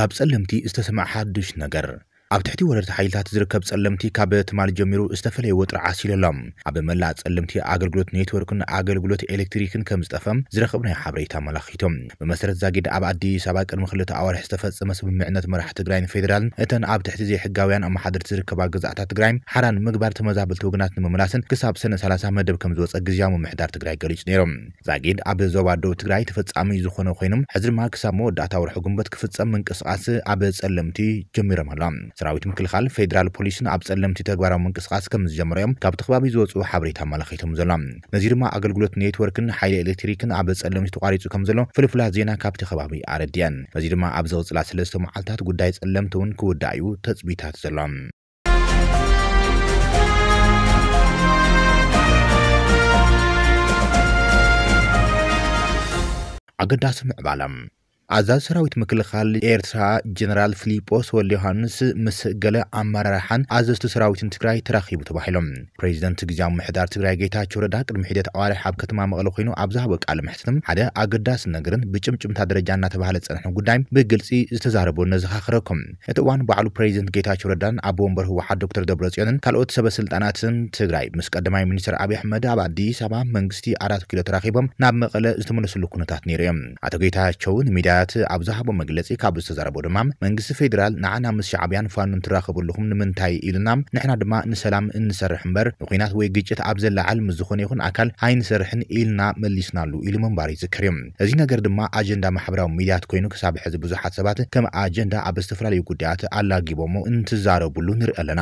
ካብ ጸለምቲ ዝተሰምዐ ሓድሽ ነገር ኣብ ትሕቲ ወረርቲ ሓይልታት ዝርከብ ጸለምቲ ካብ ትማል ጀሚሩ ዝተፈለየ ወጥሪ ዓሲለሎም ኣብ መላእ ጸለምቲ ኣገልግሎት ኔትወርክን ኣገልግሎት ኤሌክትሪክን ከም ዝጠፈም ዝረኸብናዮ ሓበሬታ ኣመላኺቶም ብመሰረት ዛጊድ ኣብ ኣዲስ ኣበባ ቅድሚ ክልተ ኣዋርሒ ዝተፈጸመ ስምምዕነት መራሒ ትግራይን ፌደራልን እተን ኣብ ትሕቲ ዘይሕጋውያን ኣመሓደርቲ ዝርከባ ገዛእታት ትግራይ ሓራን ምግባር ተመዛበልቲ ወግናት ንምምላስን ክሳብ ሰነ 30 መደብ ከም ዝወፀ ግዝያዊ ምምሕዳር ትግራይ ገሊጹ ነይሮም። ዛጊድ ኣብ ዞባ ደቡብ ትግራይ ተፈጻሚ ዝኾነ ኮይኖም ሕዚ ድማ ክሳብ መወዳእታ ወርሒ ጉንበት ክፍጸም ምንቅስቓስ ኣብ ጸለምቲ ጀሚሮም ኣሎ ሰራዊት ምክልኻል ፌደራል ፖሊስን ኣብ ጸለምቲ ተግባራዊ ምንቅስቓስ ከም ዝጀመረ እዮም ካብቲ ከባቢ ዝወፁ ሓበሬታ ኣመላኺቶም ዘሎ። ነዚ ድማ ኣገልግሎት ኔትወርክን ሓይሊ ኤሌክትሪክን ኣብ ጸለምቲ ተቋሪፁ ከም ዘሎ ፍልፍላት ዜና ካብቲ ከባቢ ኣረድየን በዚ ድማ ኣብ ዘቕፅላ ሰለስተ መዓልትታት ጉዳይ ጸለምቲ እውን ክውዳእ ተፅቢታት ዘሎ። ኣገዳሲ ምዕባለ ኣዛዝ ሰራዊት ምክልኻል ኤርትራ ጀነራል ፊሊጶስ ወልደ ዮሃንስ ምስ ገለ ኣመራርሓን ኣዘዝቲ ሰራዊትን ትግራይ ተራኺቡ ተባሂሎም። ፕሬዚደንት ግዝያዊ ምሕዳር ትግራይ ጌታቸው ረዳ ቅድሚ ሒደት ኣዋርሒ ኣብ ከተማ መቐለ ኮይኑ ኣብ ዝሃቦ ቃለ ምሕትትም ሓደ ኣገዳሲ ነገርን ብጭምጭምታ ደረጃ እናተባሃለ ፀንሐ ጉዳይ ብግልፂ ዝተዛረቦ ነዘኻኽረኩም። እቲ እዋን ባዕሉ ፕሬዚደንት ጌታቸው ረዳን ኣብ ወንበር ህወሓት ዶክተር ደብረፅዮንን ካልኦት ሰበስልጣናትን ትግራይ ምስ ቀዳማይ ሚኒስትር ኣብዪ ኣሕመድ ኣብ ኣዲስ ኣበባ መንግስቲ ኣራት ኪሎ ተራኺቦም ናብ መቐለ ዝተመለስሉ ኩነታት ነይሩ እዮም ኣቶ ጌታቸው ንሚድያ ኣብ ዝሃቦ መግለፂ ካብ ዝተዛረቦ ድማ መንግስቲ ፌደራል ንዓና ምስ ሻዕብያን ፋኑን ትራኸበለኹም ንምንታይ ኢሉና ንሕና ድማ ንሰላም እንሰርሕ እምበር ንኩናት ወይ ግጭት ኣብ ዘለዓል ምስ ዝኾነ ይኹን ኣካል ኣይንሰርሕን ኢልና መሊስናሉ ኢሉ ምንባር ይዝክር እዩ እዚ ነገር ድማ ኣጀንዳ ማሕበራዊ ሚድያት ኮይኑ ክሳብ ሕዚ ብዙሓት ሰባት ከም ኣጀንዳ ኣብ ዝተፈላለዩ ጉዳያት ኣላጊቦሞ እንትዛረቡሉ ንርኢ ኣለና።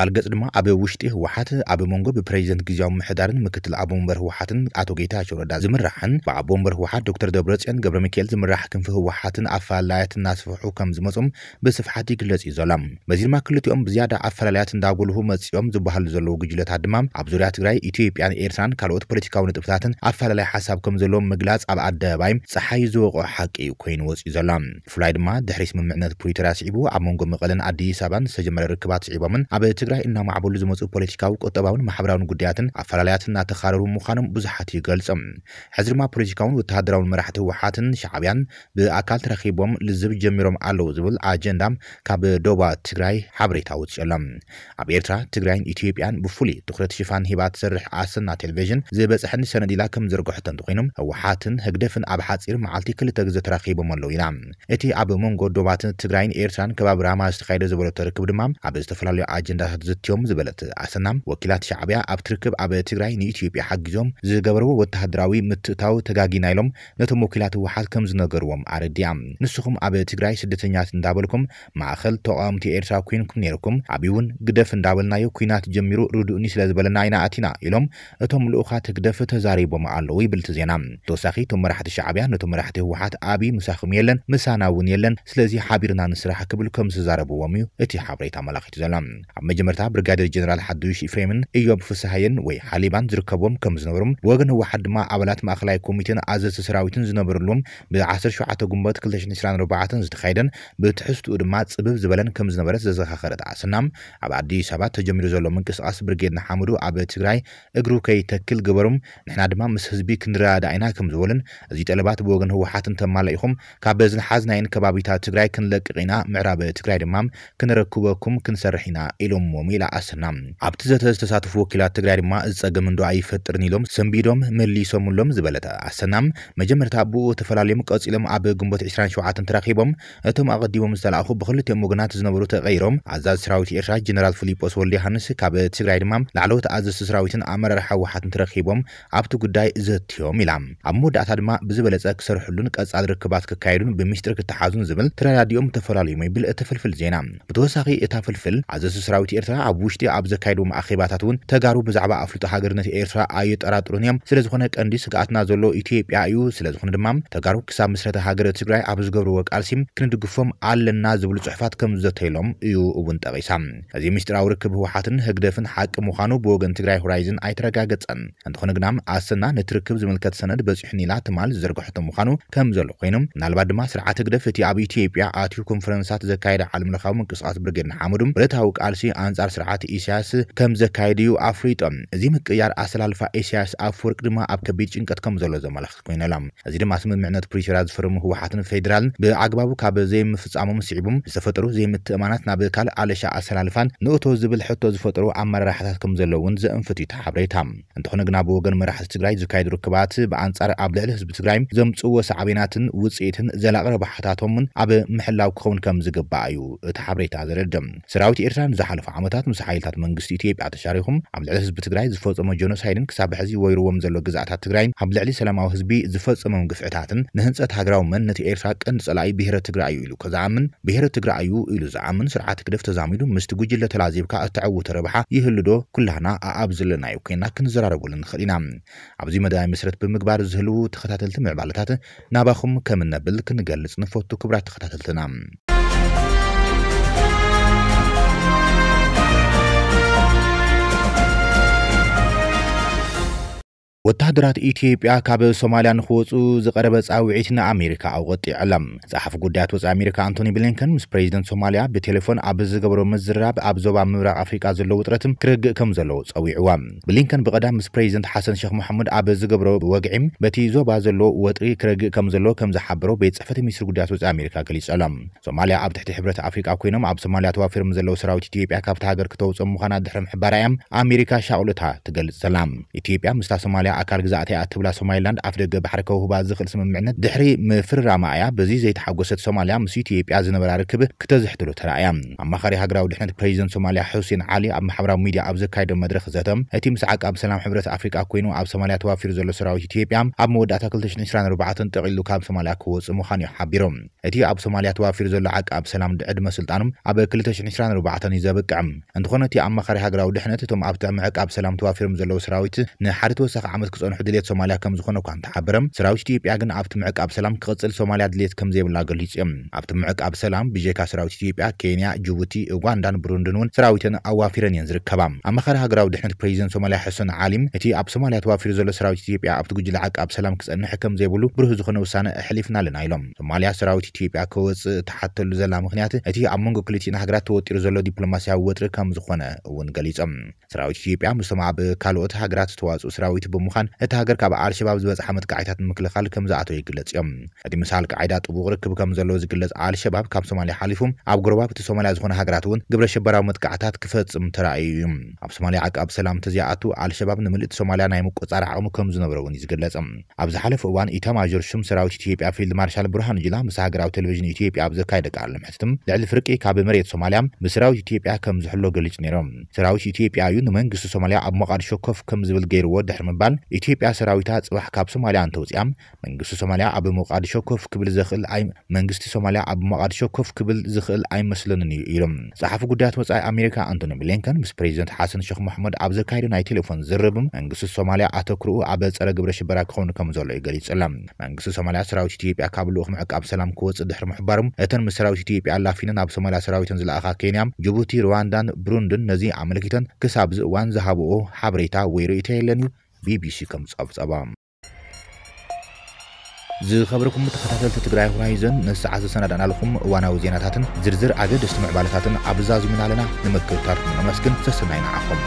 ካልእ ገጽ ድማ ኣብ ውሽጢ ህወሓት ኣብ መንጎ ብፕሬዚደንት ግዝያዊ ምሕዳርን ምክትል ኣቦ ወንበር ህወሓትን ኣቶ ጌታቸው ረዳ ዝምራሕን ብኣቦ ወንበር ህወሓት ዶክተር ደብረፅዮን ገብረ ሚካኤል ዝምራሕ ክንፊ ህወሓትን ኣፈላላያት እናስፍሑ ከም ዝመፁም ብስፍሓት ይግለጽ እዩ ዘሎ። በዚ ድማ ክልቲኦም ብዝያዳ ኣፈላላያት እንዳጎልሁ መፂኦም ዝበሃሉ ዘለዉ ግጅለታት ድማ ኣብ ዙርያ ትግራይ ኢትዮጵያን ኤርትራን ካልኦት ፖለቲካዊ ንጥብታትን ኣፈላላይ ሓሳብ ከም ዘለዎም ምግላጽ ኣብ ኣደባባይ ፀሓይ ዝወቕዖ ሓቂ ኮይኑ ወፂኡ ዘሎ። ብፍላይ ድማ ድሕሪ ስምምዕነት ፕሪቶርያ ስዒቡ ኣብ መንጎ መቐለን ኣዲስ ኣበባን ዝተጀመረ ርክባት ስዒቦምን ኣብ ትግራይ እናማዕበሉ ዝመፁ ፖለቲካዊ ቁጠባውን ማሕበራውን ጉዳያትን ኣፈላላያት እናተኻረሩ ምዃኖም ብዙሓት ይገልጾም ሕዚ ድማ ፖለቲካውን ወተሃደራውን መራሕቲ ህወሓትን ሻዕብያን ብኣካል ተረኺቦም ልዝብ ጀሚሮም ኣለዉ ዝብል ኣጀንዳ ካብ ዶባ ትግራይ ሓበሬታ ውፅሎም ኣብ ኤርትራ ትግራይን ኢትዮጵያን ብፍሉይ ትኩረት ሽፋን ሂባ ትሰርሕ ኣሰና ቴሌቭዥን ዝበፅሐኒ ሰነድ ኢላ ከም ዘርግሖቶ እንተኮይኖም ህወሓትን ህግደፍን ኣብ ሓፂር መዓልቲ ክልተ ግዜ ተራኺቦም ኣለዉ ኢና። እቲ ኣብ መንጎ ዶባትን ትግራይን ኤርትራን ከባቢ ራማ ዝተካየደ ዝበለቶ ርክብ ድማ ኣብ ዝተፈላለዩ ኣጀንዳታት ዝትዮም ዝበለት ኣሰና ወኪላት ሻዕብያ ኣብ ትርክብ ኣብ ትግራይ ንኢትዮጵያ ሓጊዞም ዝገበርዎ ወተሃደራዊ ምትእታው ተጋጊና ኢሎም ነቶም ወኪላት ህወሓት ከም ዝነገርዎም ኣረዲያ ንስኹም ኣብ ትግራይ ስደተኛት እንዳበልኩም ማእኸል ተቃወምቲ ኤርትራ ኮይንኩም ነርኩም ኣብይ እውን ግደፍ እንዳበልናዮ ኩናት ጀሚሩ ርዱእኒ ስለ ዝበለና ኢና ኣቲና ኢሎም እቶም ልኡኻት ግደፍ ተዛሪቦም ኣለዉ ይብል ዜና። ተወሳኺ እቶም መራሕቲ ሻዕብያ ነቶም መራሕቲ ህወሓት ኣብይ ምሳኹም የለን ምሳና እውን የለን። ስለዚ ሓቢርና ንስራሕ ክብል ከም ዝዛረብዎም እዩ እቲ ሓበሬታ ኣመላኺቱ ዘሎ። ኣብ መጀመርታ ብርጋዴር ጀነራል ሓዱሽ ኢፍሬምን እዮብ ፍስሃየን ወይ ሓሊባን ዝርከብዎም ከም ዝነበሩም ወገን ህወሓት ድማ ኣባላት ማእኸላይ ኮሚቴን ኣዘዝቲ ሰራዊትን ዝነበሩሎም ብ17 ጉንበት 2024 ዝተካየደን ብትሕዝትኡ ድማ ፅብብ ዝበለን ከም ዝነበረት ዘዘኻኸረት ኣስና ኣብ ኣዲስ ኣበባ ተጀሚሩ ዘሎ ምንቅስቃስ ብርጌድ ንሓመዱ ኣብ ትግራይ እግሩ ከይተክል ገበሮም ንሕና ድማ ምስ ህዝቢ ክንረዳዳ ኢና ከም ዝበሉን እዚ ጠለባት ብወገን ህወሓት እንተማለኢኹም ካብ ዝንሓዝናይን ከባቢታት ትግራይ ክንለቅቕ ኢና ምዕራብ ትግራይ ድማ ክንረክበኩም ክንሰርሕ ኢና ኢሎሞም ኢላ ኣስና ኣብቲ ዘተ ዝተሳተፉ ወኪላት ትግራይ ድማ ዝፀገም እንዶ ኣይፈጥርን ኢሎም ሰንቢዶም መሊሶምሎም ዝበለተ ኣሰና መጀመርታ ብኡ ተፈላለዮም ቀፂሎም ኣብ ግንቦት 27 ተራኺቦም እቶም ኣቐዲሞም ዝተላእኹ ብክልቲኦም ወገናት ዝነበሩ ተቐይሮም ኣዛዝ ሰራዊት ኤርትራ ጀነራል ፊሊጶስ ወልደ ዮሃንስ ካብ ትግራይ ድማ ላዕለዎት ኣዘዝቲ ሰራዊትን ኣመራርሓ ህወሓትን ተረኺቦም ኣብቲ ጉዳይ ዘትዮም ኢላ። ኣብ መወዳእታ ድማ ብዝበለፀ ክሰርሕሉን ቀጻሊ ርክባት ክካየዱን ብምስጢር ክተሓዙን ዝብል ተረዳዲኦም ተፈላለዩም ይብል እቲ ፍልፍል ዜና። ብተወሳኺ እታ ፍልፍል ኣዘዝቲ ሰራዊት ኤርትራ ኣብ ውሽጢ ኣብ ዘካየድዎም ኣኼባታት እውን ተጋሩ ብዛዕባ ኣፍልጦ ሃገርነት ኤርትራ ኣይጠራጥሩን እዮም። ስለዝኾነ ቀንዲ ስግኣትና ዘሎ ኢትዮጵያ እዩ። ስለዝኾነ ድማ ተጋሩ ክሳብ ምስረተ ሃገረ ትግራይ ኣብ ዝገብርዎ ቃልሲም ክንድግፎም ኣለና ዝብሉ ፅሑፋት ከም ዘተይሎም እዩ እውን ጠቂሳ እዚ ምስጢራዊ ርክብ ህወሓትን ህግደፍን ሓቂ ምዃኑ ብወገን ትግራይ ሆራይዝን ኣይተረጋገፀን እንተኾነ ግና ኣሰና ነቲ ዝምልከት ሰነድ በፂሑን ኢላ ትማል ዘርግሐቶ ምዃኑ ከም ዘሎ ኮይኖም ምናልባት ድማ ስርዓት ህግደፍ እቲ ኣብ ኢትዮጵያ ኣትዩ ኮንፈረንሳት ዘካየደ ዓለም ለኻዊ ምንቅስቃስ ብርጌድ ንሓመዱም ዕለታዊ ቃልሲ ኣንጻር ስርዓት ኢሳያስ ከም ዘካየድ እዩ ኣፍሪጦም እዚ ምቅያር ኣሰላልፋ ኢሳያስ ኣፈወርቂ ድማ ኣብ ከቢድ ጭንቀት ከም ዘሎ ዘመላክት ኮይነላ እዚ ድማ ስምምዕነት ፕሪቶርያ ዝፈርሙ ህወሓትን ፌደራልን ብኣግባቡ ካብ ዘይምፍፃሞም ስዒቦም ዝተፈጠሩ ዘይምትእማናት ናብ ካልእ ኣለሻ ኣሰላልፋን ንእቶ ዝብል ሕቶ ዝፈጠሩ ኣመራርሓታት ከም ዘሎ እውን ዘእንፍት ሓበሬታ እንተኾነ ግና ብወገን መራሕቲ ትግራይ ዝካየዱ ርክባት ብኣንጻር ኣብ ልዕሊ ህዝቢ ትግራይ ዘምፅዎ ሳዕቤናትን ውፅኢትን ዘላቕ ረባሕታቶምን ኣብ ምሕላው ክኸውን ከም ዝግባእ እዩ እቲ ሓበሬታ ዘረድም ሰራዊት ኤርትራ ንዝሓለፉ ዓመታት ምስ ሓይልታት መንግስቲ ኢትዮጵያ ተሻሪኹም ኣብ ልዕሊ ህዝቢ ትግራይ ዝፈፀሞ ጀኖሳይድን ክሳብ ሕዚ ወይርዎም ዘሎ ግዛእታት ትግራይ ኣብ ልዕሊ ሰላማዊ ህዝቢ ዝፈፀሞም ግፍዕታትን ንህንፀት ሃገራዊ መንነት ኤርትራ ቀንዲ ጸላኢ ብሄረ ትግራይ እዩ ኢሉ ከዝኣምን ብሄረ ትግራይ እዩ ኢሉ ዝኣምን ስርዓት ህግደፍ ተዛሚዱ ምስቲ ጉጅለ ተላዚብካ እትዕውተ ረብሓ ይህሉ ዶ ኩላህና ኣኣብ ዘለና እዩ ኮይና ክንዘራረበሉ ንኽእል ኢና። ኣብዚ መደባይ መሰረት ብምግባር ዝህልው ተኸታተልቲ ምዕባለታት ናባኹም ከም ነብል ክንገልጽ ንፈቱ ክብራት ተኸታተልትና ወታደራት ኢትዮጵያ ካብ ሶማልያ ንክወፁ ዝቐረበ ፃውዒት ንኣሜሪካ ኣውቀጢዕ ጸሓፊ ጉዳያት ወፃኢ ኣሜሪካ አንቶኒ ብሊንከን ምስ ፕሬዚደንት ሶማልያ ብቴሌፎን ኣብ ዝገበሮ ምዝራብ ኣብ ዞባ ምብራቅ ኣፍሪቃ ዘሎ ውጥረት ክርግእ ከም ዘለዎ ፀዊዕዋ ብሊንከን ብቐዳም ምስ ፕሬዚደንት ሓሰን ሼክ መሐሙድ ኣብ ዝገብሮ ወግዒም በቲ ዞባ ዘሎ ወጥሪ ክረግእ ከም ዘሎ ከም ዝሓበሮ ቤት ፅሕፈት ሚኒስትሪ ጉዳያት ወፃኢ ኣሜሪካ ገሊጹ። ሶማልያ ኣብ ትሕቲ ሕብረት ኣፍሪቃ ኮይኖም ኣብ ሶማልያ ተዋፊሮም ዘለው ሰራዊት ኢትዮጵያ ካብቲ ሃገር ክተውፅኦም ምዃና ድሕሪ ምሕባራ እያ ኣሜሪካ ሻቁልታ ትገልጽ ዘላ። ኢትዮጵያ ምስታ ሶማልያ ኣካል ግዛእት እያ እትብላ ሶማሊላንድ ኣፍ ደገ ባሕሪ ከውህባ ዝኽእል ስምምዕነት ድሕሪ ምፍርራማ እያ በዚ ዘይተሓጎሰት ሶማልያ ምስ ኢትዮጵያ ዝነበራ ርክብ ክተዝሕትሎ ተረእያ ኣማኻሪ ሃገራዊ ድሕነት ፕሬዚደንት ሶማልያ ሁሴን ዓሊ ኣብ ማሕበራዊ ሚድያ ኣብ ዘካየዶ መድረክ ዘተም እቲ ምስ ዓቃብ ሰላም ሕብረት ኣፍሪቃ ኮይኑ ኣብ ሶማልያ ተዋፊሩ ዘሎ ሰራዊት ኢትዮጵያ ኣብ መወዳእታ 224 ጠቂሉ ካብ ሶማልያ ክወፅእ ምዃኑ እዩ ሓቢሮም እቲ ኣብ ሶማልያ ተዋፊሩ ዘሎ ዓቃብ ሰላም ዕድመ ስልጣኖም ኣብ 224 እዩ ዘብቅዕ። እንትኾነ እቲ ኣማኻሪ ሃገራዊ ድሕነት እቶም ኣብቲ ምዕቃብ ሰላም ተዋፊሮም ዘለው ሰራዊት ንሓደ ተወሳኺ ዓመት ክፀንሑ ድሌት ሶማልያ ከም ዝኾነ እኳ እንተሓበረም ሰራዊት ኢትዮጵያ ግን ኣብቲ ምዕቃብ ሰላም ክቕፅል ሶማልያ ድሌት ከም ዘይብላ ገሊጹ እዮም። ኣብቲ ምዕቃብ ሰላም ብጀካ ሰራዊት ኢትዮጵያ ኬንያ ጅቡቲ ኡጋንዳን ብሩንድን እውን ሰራዊትን ኣዋፊረን እየን ዝርከባ። ኣማኻሪ ሃገራዊ ድሕነት ፕሬዚደንት ሶማልያ ሕሰን ዓሊም እቲ ኣብ ሶማልያ ተዋፊሩ ዘሎ ሰራዊት ኢትዮጵያ ኣብቲ ጉጅለ ዓቃብ ሰላም ክፀንሕ ከም ዘይብሉ ብሩህ ዝኾነ ውሳነ ኣሕሊፍና ኣለና ኢሎም። ሶማልያ ሰራዊት ኢትዮጵያ ክወፅእ ተሓተሉ ዘላ ምክንያት እቲ ኣብ መንጎ ክልቲአን ሃገራት ተወጢሩ ዘሎ ዲፕሎማስያዊ ወጥሪ ከም ዝኾነ እውን ገሊፆም። ሰራዊት ኢትዮጵያ ምስቶም ኣብ ካልኦት ሃገራት ዝተዋፅኡ ሰራዊት ብምዃን እቲ ሃገር ካብ ኣልሸባብ ዝበፅሐ መጥቃዕታት ንምክልኻል ከም ዝኣተው ይግለጽ እዮም። እቲ ምስ ኣልቃዒዳ ጥቡቕ ርክብ ከም ዘለዎ ዝግለጽ ኣልሸባብ ካብ ሶማልያ ሓሊፉ ኣብ ጎረባብ እቲ ሶማልያ ዝኾነ ሃገራት እውን ግብረ ሸበራዊ መጥቃዕታት ክፈጽም ተራእዩ እዩ። ኣብ ሶማልያ ዓቃብ ሰላም ተዚኣቱ ኣልሸባብ ንምልእቲ ሶማልያ ናይ ምቆፃር ዓቕሙ ከም ዝነበረ እውን እዩ ዝግለጽ። ኣብ ዝሓለፈ እዋን ኢታማዦር ሹም ሰራዊት ኢትዮጵያ ፊልድ ማርሻል ብርሃኑ ጁላ ምስ ሃገራዊ ቴሌቭዥን ኢትዮጵያ ኣብ ዘካየደ ቃለ ምሕትትም ልዕሊ ፍርቂ ካብ መሬት ሶማልያ ብሰራዊት ኢትዮጵያ ከም ዝሕሎ ገሊጹ ነይሮም። ሰራዊት ኢትዮጵያ እዩ ንመንግስቲ ሶማልያ ኣብ ሞቃዲሾ ኮፍ ከም ዝብል ገይርዎ ድሕሪ ምባል ኢትዮጵያ ሰራዊታ ፅባሕ ካብ ሶማልያ እንተውፅያ መንግስቲ ሶማልያ ኣብ ሞቃዲሾ ኮፍ ክብል ዝኽእል ኣይ መንግስቲ ሶማልያ ኣብ ሞቃዲሾ ኮፍ ክብል ዝኽእል ኣይመስለንን እዩ ኢሎም። ጸሓፊ ጉዳያት ወፃኢ ኣሜሪካ አንቶኒ ብሊንከን ምስ ፕሬዚደንት ሓሰን ሼክ መሐመድ ኣብ ዘካየደ ናይ ቴሌፎን ዝርብም መንግስቲ ሶማልያ ኣተክርኡ ኣብ ፀረ ግብረ ሽበራ ክኸውን ከም ዘሎ እዩ ገሊጹ ኣላ መንግስቲ ሶማልያ ሰራዊት ኢትዮጵያ ካብ ልኡኽ ምዕቃብ ሰላም ክወፅእ ድሕሪ ምሕባሮም እተን ምስ ሰራዊት ኢትዮጵያ ኣላፊነን ኣብ ሶማልያ ሰራዊተን ዝለኣኻ ኬንያ ጅቡቲ ሩዋንዳን ብሩንድን ነዚ ኣመልኪተን ክሳብ ዚ እዋን ዝሃብኦ ሓበሬታ ወይ ርእቶ የለን እዩ ቢቢሲ ከም ጸብጸባ። ዝኸበረኩም ተኸታተልቲ ትግራይ ሆራይዘን ነሰዓት ዘሰናዳናልኩም እዋናዊ ዜናታትን ዝርዝር ኣገደስቲ ምዕባለታትን ኣብዛዝሙና ኣለና ንምክብታርኩም ነመስግን ሰሰናይ ንዓኹም